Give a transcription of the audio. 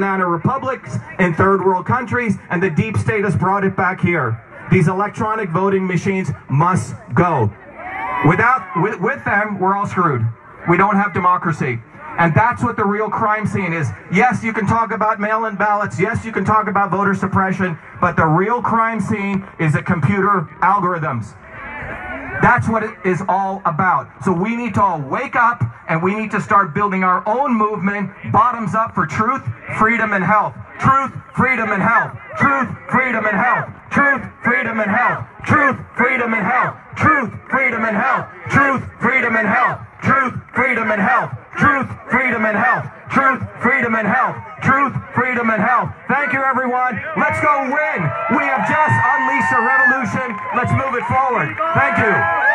banana republics in third world countries, and the deep state has brought it back here. These electronic voting machines must go. Without, with, with them, we're all screwed. We don't have democracy. And that's what the real crime scene is. Yes, you can talk about mail-in ballots. Yes, you can talk about voter suppression. But the real crime scene is the computer algorithms. That's what it is all about. So we need to all wake up and we need to start building our own movement, bottoms up for truth, freedom, and health. Truth, freedom, and health. Truth, freedom, and health. Truth, freedom, and health. Truth, freedom, and health. Truth, freedom, and health. Truth, freedom, and health. Truth, freedom, and health. Truth, freedom, and health. Truth, freedom, and health. Truth, freedom, and health. Thank you, everyone. Let's go win. We have just unleashed a revolution. Let's move it forward. Thank you.